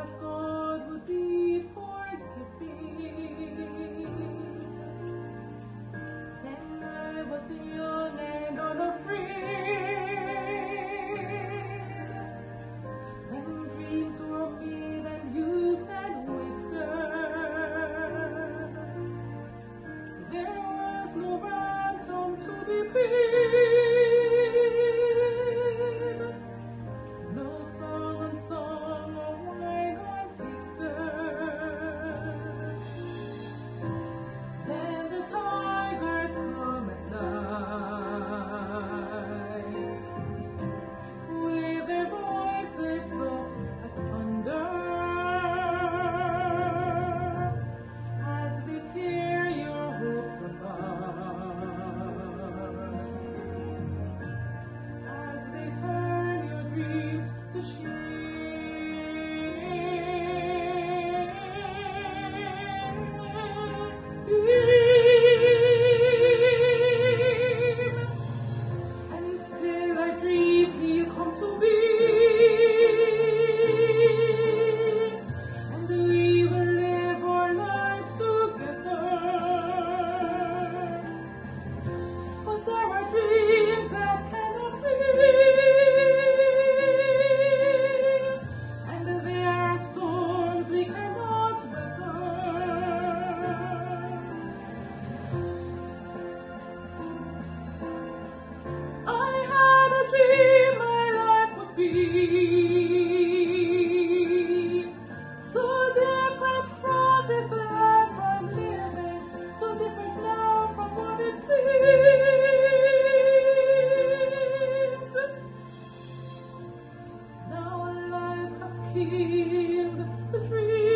that God. healed the dream.